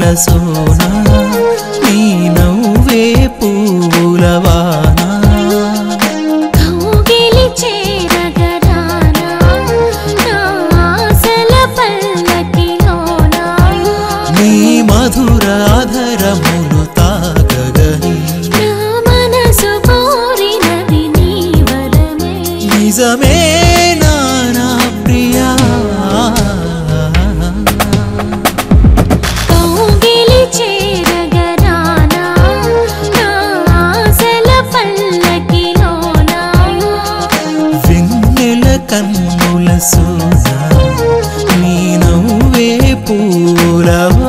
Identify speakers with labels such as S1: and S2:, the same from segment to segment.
S1: పుల సోనా నీ నవ్వే పూలవా? కన్నుల సోదా నీ నవ్వే పూలవ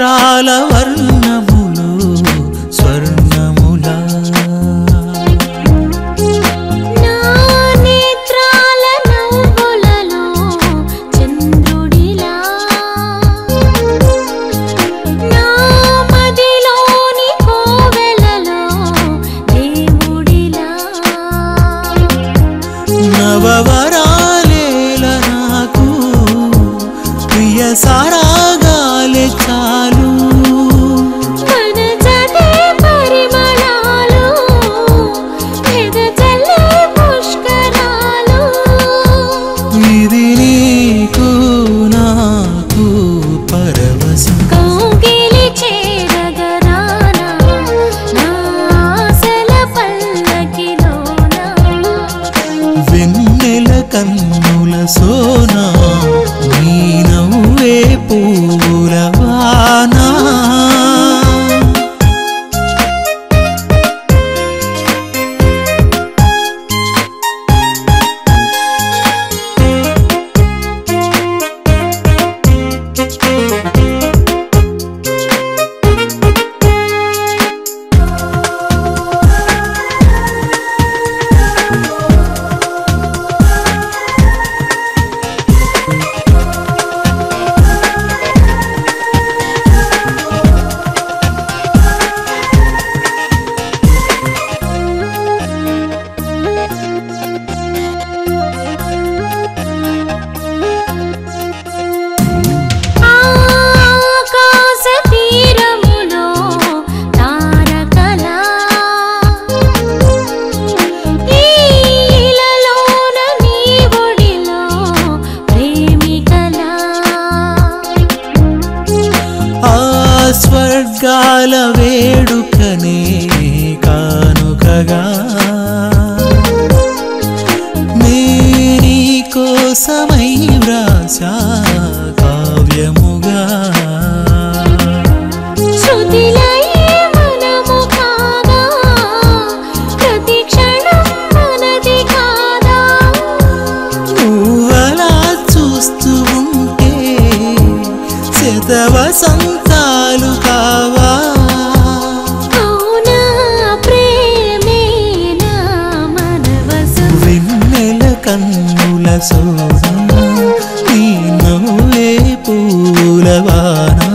S1: فترة لور ूलसू न കാലവേ సోనా నిన్నులే పూలవానా.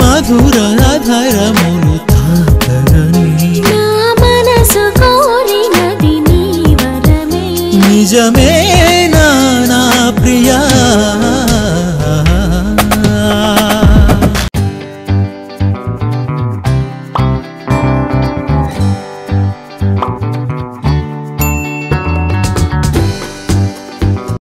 S1: మధుర ధరములు తాకరని
S2: మనసు కోరినది
S1: నిజమే నా ప్రియా.